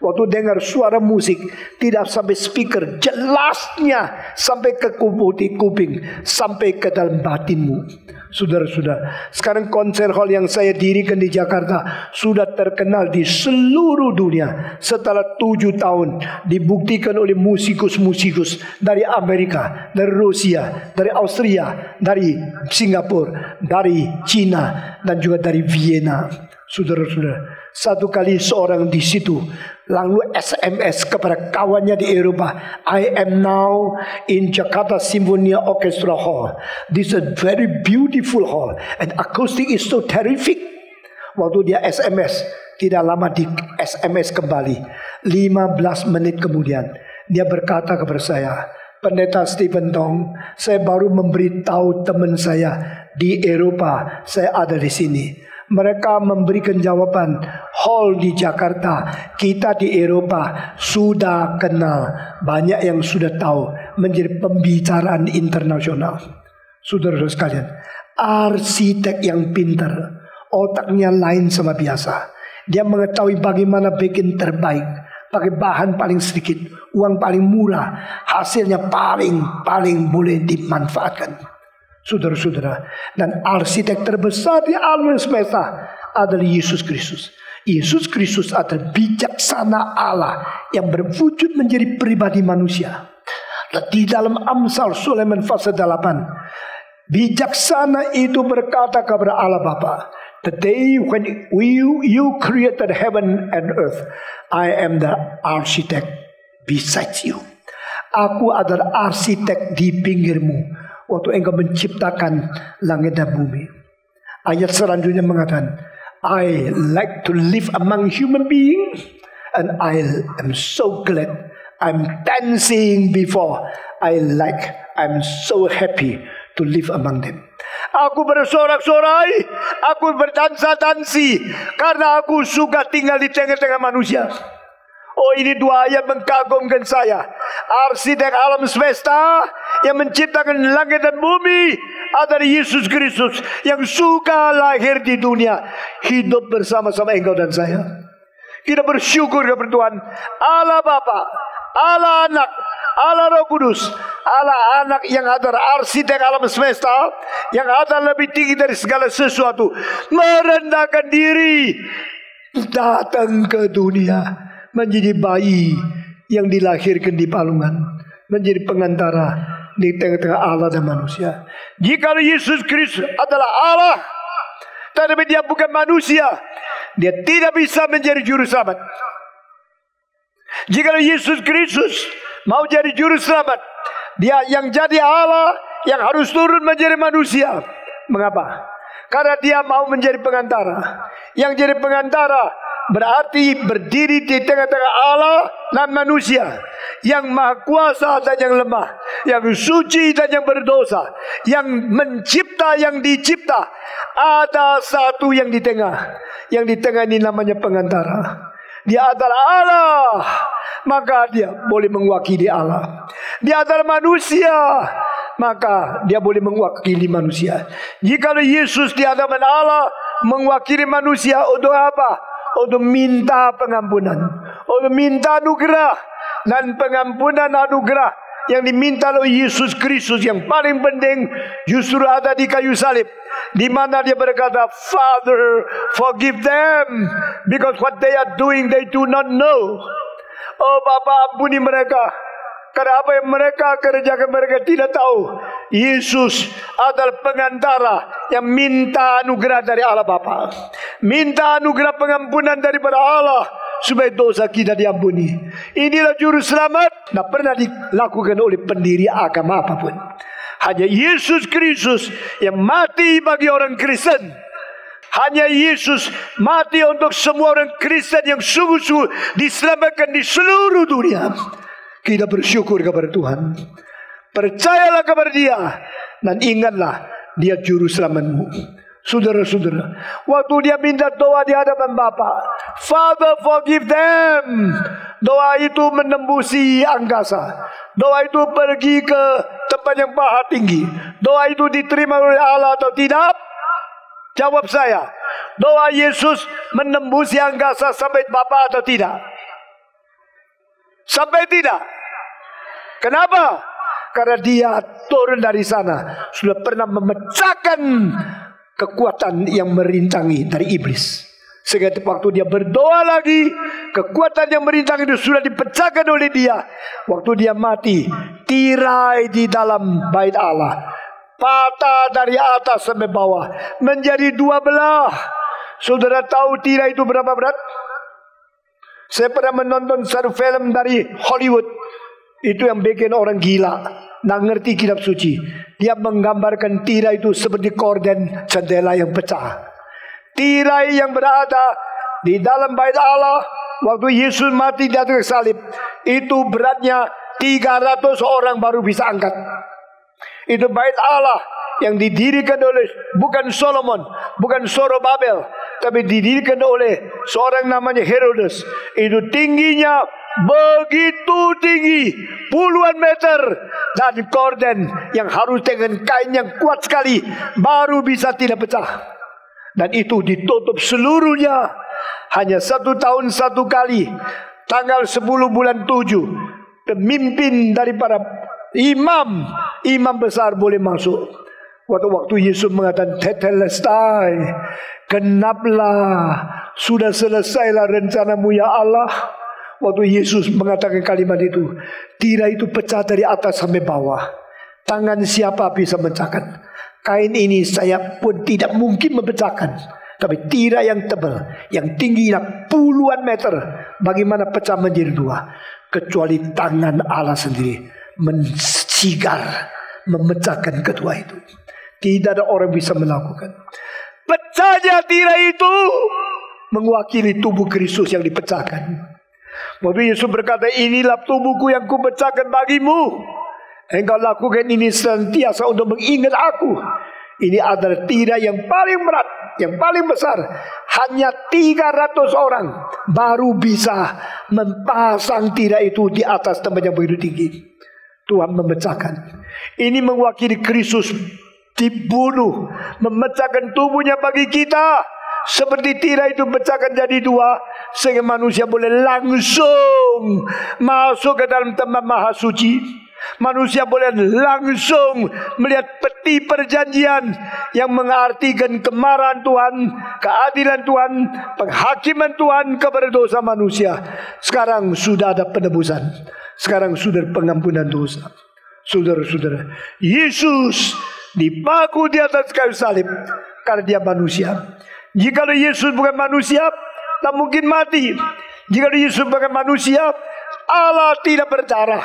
Waktu dengar suara musik tidak sampai speaker, jelasnya sampai ke kuping, sampai ke dalam batinmu. Saudara-saudara, sekarang konser hall yang saya dirikan di Jakarta sudah terkenal di seluruh dunia. Setelah tujuh tahun dibuktikan oleh musikus-musikus dari Amerika, dari Rusia, dari Austria, dari Singapura, dari Cina, dan juga dari Vienna. Saudara-saudara, satu kali seorang di situ lalu SMS kepada kawannya di Eropa. I am now in Jakarta Symphony Orchestra Hall. This is a very beautiful hall and acoustic is so terrific. Waktu dia SMS, tidak lama di SMS kembali. 15 menit kemudian, dia berkata kepada saya, Pendeta Stephen Tong, saya baru memberitahu teman saya di Eropa, saya ada di sini. Mereka memberikan jawaban Hall di Jakarta Kita di Eropa Sudah kenal. Banyak yang sudah tahu Menjadi pembicaraan internasional. Saudara-saudara sekalian Arsitek yang pintar Otaknya lain sama biasa. Dia mengetahui bagaimana bikin terbaik Pakai bahan paling sedikit Uang paling murah Hasilnya paling paling boleh dimanfaatkan Saudara-saudara, dan arsitek terbesar di alam semesta adalah Yesus Kristus. Yesus Kristus adalah bijaksana Allah yang berwujud menjadi pribadi manusia. Di dalam Amsal Sulaiman fase 8, bijaksana itu berkata kepada Allah Bapa, The day when you, you created heaven and earth, I am the architect besides you. Aku adalah arsitek di pinggirmu waktu engkau menciptakan langit dan bumi. Ayat selanjutnya mengatakan, I like to live among human beings and I am so glad I'm dancing before I like I'm so happy to live among them. Aku bersorak-sorai, aku berdansa-dansi karena aku suka tinggal di tengah-tengah manusia. Oh ini dua ayat mengagumkan saya. Arsitek alam semesta yang menciptakan langit dan bumi adalah Yesus Kristus yang suka lahir di dunia. Hidup bersama-sama engkau dan saya. Kita bersyukur kepada Tuhan. Allah Bapa, Allah Anak, Allah Roh Kudus, Allah anak yang ada arsitek alam semesta, yang ada lebih tinggi dari segala sesuatu, merendahkan diri, datang ke dunia, menjadi bayi yang dilahirkan di palungan, menjadi pengantara di tengah-tengah Allah dan manusia. Jika Yesus Kristus adalah Allah, tetapi dia bukan manusia, dia tidak bisa menjadi juru selamat. Jika Yesus Kristus mau jadi juru selamat. Dia yang jadi Allah yang harus turun menjadi manusia. Mengapa? Karena dia mau menjadi pengantara. Yang jadi pengantara berarti berdiri di tengah-tengah Allah dan manusia. Yang maha kuasa dan yang lemah. Yang suci dan yang berdosa. Yang mencipta yang dicipta. Ada satu yang di tengah. Yang di tengah ini namanya pengantara. Dia adalah Allah maka dia boleh mewakili Allah. Dia adalah manusia, maka dia boleh mewakili manusia. Jika Yesus di hadapan Allah mewakili manusia untuk apa? Untuk minta pengampunan, untuk minta anugerah. Dan pengampunan anugerah yang diminta oleh Yesus Kristus yang paling penting justru ada di kayu salib. Di mana dia berkata Father forgive them because what they are doing they do not know. Oh Bapa ampuni mereka. Karena apa yang mereka kerjakan mereka tidak tahu. Yesus adalah pengantara yang minta anugerah dari Allah Bapa. Minta anugerah pengampunan daripada Allah supaya dosa kita diampuni. Inilah juru selamat. Tidak pernah dilakukan oleh pendiri agama apa pun. Hanya Yesus Kristus yang mati bagi orang Kristen. Hanya Yesus mati untuk semua orang Kristen yang sungguh-sungguh diselamatkan di seluruh dunia. Kita bersyukur kepada Tuhan. Percayalah kepada dia. Dan ingatlah dia juru selamatmu. Saudara-saudara, waktu dia minta doa di hadapan Bapa, Father forgive them. Doa itu menembusi angkasa. Doa itu pergi ke tempat yang paha tinggi. Doa itu diterima oleh Allah atau tidak? Jawab saya. Doa Yesus menembus angkasa sampai Bapa atau tidak? Sampai tidak. Kenapa? Karena dia turun dari sana. Sudah pernah memecahkan kekuatan yang merintangi dari iblis. Sehingga waktu dia berdoa lagi, kekuatan yang merintangi itu sudah dipecahkan oleh dia. Waktu dia mati, tirai di dalam bait Allah patah dari atas sampai bawah menjadi dua belah. Saudara tahu tirai itu berapa berat? Saya pernah menonton satu film dari Hollywood. Itu yang bikin orang gila. Nggak ngerti kitab suci. Dia menggambarkan tirai itu seperti korden jendela yang pecah. Tirai yang berada di dalam bait Allah. Waktu Yesus mati di atas salib. Itu beratnya 300 orang baru bisa angkat. Itu bait Allah yang didirikan oleh bukan Solomon, bukan Sorobabel, tapi didirikan oleh seorang namanya Herodes. Itu tingginya begitu tinggi, puluhan meter dan korden yang harus dengan kain yang kuat sekali baru bisa tidak pecah. Dan itu ditutup seluruhnya hanya satu tahun satu kali tanggal 10 bulan 7 pemimpin daripada imam imam besar boleh masuk. Waktu waktu Yesus mengatakan tetelestai, kenaplah sudah selesailah rencanamu ya Allah. Waktu Yesus mengatakan kalimat itu, tirai itu pecah dari atas sampai bawah. Tangan siapa bisa memecahkan? Kain ini saya pun tidak mungkin memecahkan. Tapi tirai yang tebal, yang tingginya puluhan meter, bagaimana pecah menjadi dua? Kecuali tangan Allah sendiri mencigar, memecahkan kedua itu. Tidak ada orang bisa melakukan. Pecahnya tirai itu mewakili tubuh Kristus yang dipecahkan. Waktu Yesus berkata, inilah tubuhku yang kupecahkan bagimu. Engkau lakukan ini sentiasa untuk mengingat aku. Ini adalah tirai yang paling berat, yang paling besar. Hanya 300 orang baru bisa mempasang tirai itu di atas tempat yang begitu tinggi. Tuhan memecahkan. Ini mewakili Kristus dibunuh, memecahkan tubuhnya bagi kita. Seperti tirai itu pecahkan jadi dua sehingga manusia boleh langsung masuk ke dalam tempat maha suci. Manusia boleh langsung melihat peti perjanjian yang mengartikan kemarahan Tuhan, keadilan Tuhan, penghakiman Tuhan kepada dosa manusia. Sekarang sudah ada penebusan. Sekarang sudah pengampunan dosa. Saudara-saudara, Yesus dipaku di atas kayu salib karena dia manusia. Jika Yesus bukan manusia, tak mungkin mati. Jika Yesus bukan manusia, Allah tidak berdarah.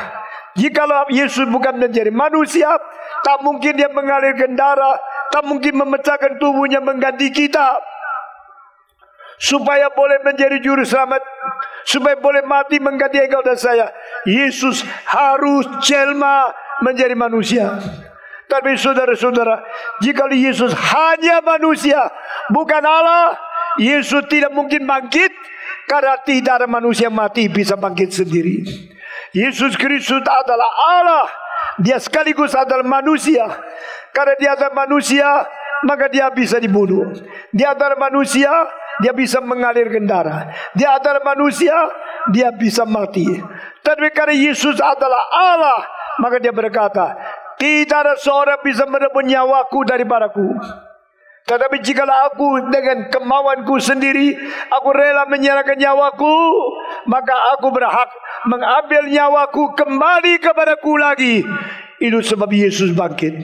Jika Yesus bukan menjadi manusia, tak mungkin dia mengalirkan darah, tak mungkin memecahkan tubuhnya mengganti kita. Supaya boleh menjadi juru selamat, supaya boleh mati mengganti engkau dan saya. Yesus harus jelma menjadi manusia. Tapi saudara-saudara, jika Yesus hanya manusia, bukan Allah, Yesus tidak mungkin bangkit karena tidak ada manusia mati bisa bangkit sendiri. Yesus Kristus adalah Allah. Dia sekaligus adalah manusia. Karena dia adalah manusia, maka dia bisa dibunuh. Dia adalah manusia, dia bisa mengalirkan darah. Dia adalah manusia, dia bisa mati. Tapi karena Yesus adalah Allah, maka dia berkata, tidak ada seorang bisa merebut nyawaku daripadaku. Tetapi jika aku dengan kemauanku sendiri, aku rela menyerahkan nyawaku, maka aku berhak mengambil nyawaku kembali kepadaku lagi. Itu sebab Yesus bangkit.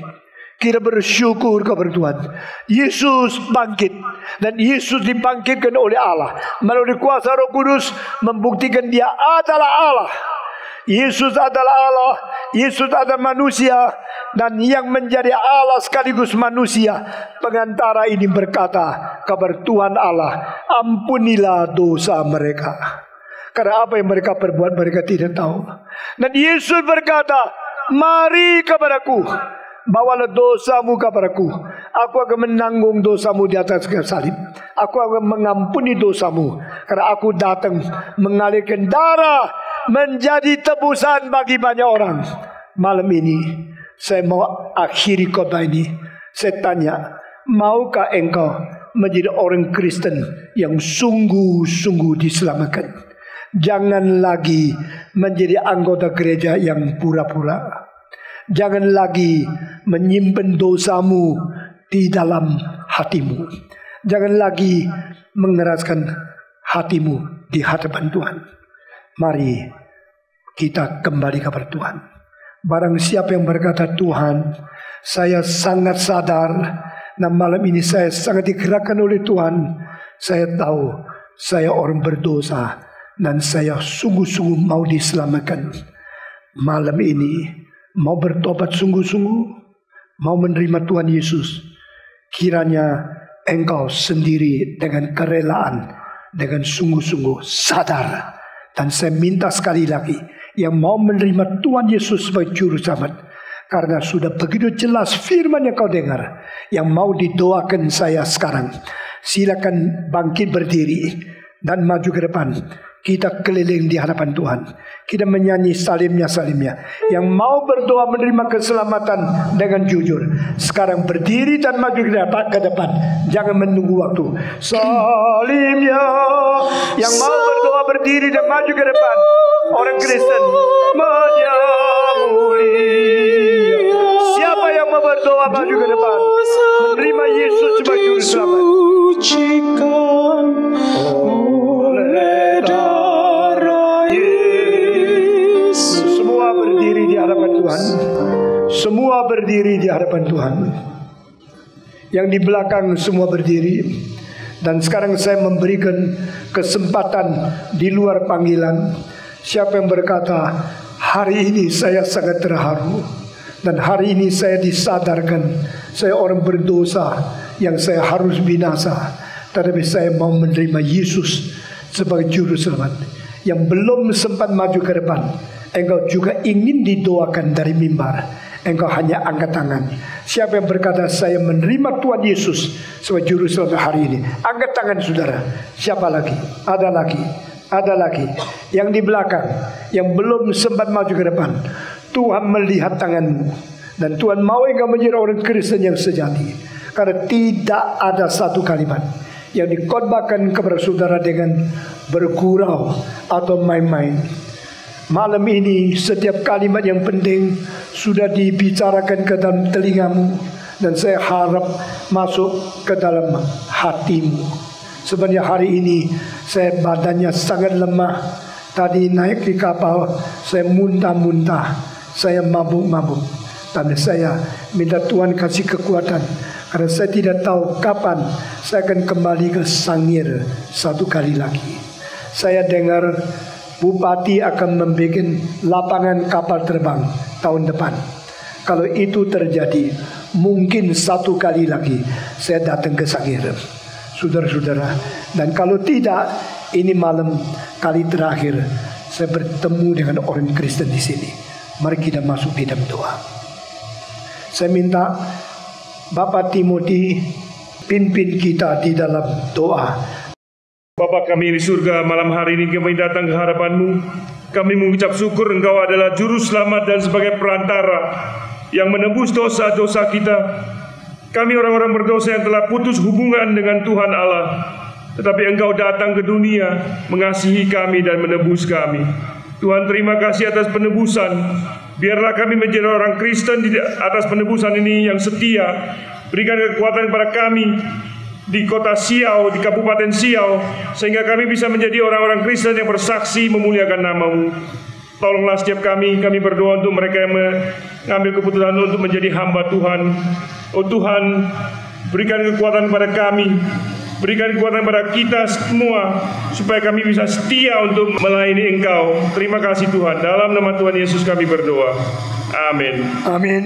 Kita bersyukur kepada Tuhan. Yesus bangkit. Dan Yesus dibangkitkan oleh Allah. Melalui kuasa roh kudus. Membuktikan dia adalah Allah. Yesus adalah Allah, Yesus adalah manusia dan yang menjadi Allah sekaligus manusia. Pengantara ini berkata kepada Tuhan Allah, ampunilah dosa mereka. Karena apa yang mereka perbuat mereka tidak tahu. Dan Yesus berkata, mari kepadaku. Bawalah dosamu kepadaku. Aku akan menanggung dosamu di atas salib. Aku akan mengampuni dosamu. Karena aku datang mengalirkan darah menjadi tebusan bagi banyak orang. Malam ini saya mau akhiri khotbah ini. Saya tanya, maukah engkau menjadi orang Kristen yang sungguh-sungguh diselamatkan? Jangan lagi menjadi anggota gereja yang pura-pura. Jangan lagi menyimpan dosamu di dalam hatimu. Jangan lagi mengeraskan hatimu di hadapan Tuhan. Mari kita kembali kepada Tuhan. Barang siapa yang berkata Tuhan, saya sangat sadar dan malam ini saya sangat digerakkan oleh Tuhan. Saya tahu saya orang berdosa dan saya sungguh-sungguh mau diselamatkan. Malam ini mau bertobat sungguh-sungguh, mau menerima Tuhan Yesus. Kiranya engkau sendiri dengan kerelaan, dengan sungguh-sungguh sadar dan saya minta sekali lagi yang mau menerima Tuhan Yesus sebagai juru selamat. Karena sudah begitu jelas firman yang kau dengar. Yang mau didoakan saya sekarang. Silakan bangkit berdiri dan maju ke depan. Kita keliling di hadapan Tuhan. Kita menyanyi salimnya salimnya. Yang mau berdoa menerima keselamatan dengan jujur. Sekarang berdiri dan maju ke depan. Ke depan. Jangan menunggu waktu. Salimnya. Yang mau berdoa berdiri dan maju ke depan. Orang Kristen menyambuli. Siapa yang mau berdoa maju ke depan? Menerima Yesus sebagai juru selamat. Semua berdiri di hadapan Tuhan. Yang di belakang semua berdiri. Dan sekarang saya memberikan kesempatan di luar panggilan. Siapa yang berkata, hari ini saya sangat terharu. Dan hari ini saya disadarkan, saya orang berdosa yang saya harus binasa. Tetapi saya mau menerima Yesus sebagai juru selamat. Yang belum sempat maju ke depan, engkau juga ingin didoakan dari mimbar engkau hanya angkat tangan. Siapa yang berkata saya menerima Tuhan Yesus sebagai juru selamat hari ini? Angkat tangan saudara. Siapa lagi? Ada lagi. Ada lagi. Yang di belakang. Yang belum sempat maju ke depan. Tuhan melihat tanganmu. Dan Tuhan mau engkau menjadi orang Kristen yang sejati. Karena tidak ada satu kalimat yang dikotbahkan kepada saudara dengan bergurau atau main-main. Malam ini setiap kalimat yang penting sudah dibicarakan ke dalam telingamu dan saya harap masuk ke dalam hatimu. Sebenarnya hari ini saya badannya sangat lemah. Tadi naik di kapal saya muntah-muntah, saya mabuk-mabuk. Tapi saya minta Tuhan kasih kekuatan karena saya tidak tahu kapan saya akan kembali ke Sangir satu kali lagi. Saya dengar bupati akan membuat lapangan kapal terbang tahun depan. Kalau itu terjadi, mungkin satu kali lagi saya datang ke Sangir. Saudara-saudara, dan kalau tidak, ini malam kali terakhir saya bertemu dengan orang Kristen di sini. Mari kita masuk di dalam doa. Saya minta Bapak Timothy pimpin kita di dalam doa Bapa kami di surga, malam hari ini kami datang ke hadapanmu. Kami mengucap syukur engkau adalah juru selamat dan sebagai perantara yang menebus dosa-dosa kita. Kami orang-orang berdosa yang telah putus hubungan dengan Tuhan Allah. Tetapi engkau datang ke dunia mengasihi kami dan menebus kami. Tuhan terima kasih atas penebusan. Biarlah kami menjadi orang Kristen di atas penebusan ini yang setia. Berikan kekuatan kepada kami di kota Siau, di Kabupaten Siau, sehingga kami bisa menjadi orang-orang Kristen yang bersaksi memuliakan namamu. Tolonglah setiap kami, kami berdoa untuk mereka yang mengambil keputusan untuk menjadi hamba Tuhan. Oh Tuhan, berikan kekuatan kepada kami, berikan kekuatan kepada kita semua, supaya kami bisa setia untuk melayani Engkau. Terima kasih Tuhan, dalam nama Tuhan Yesus kami berdoa. Amin. Amin.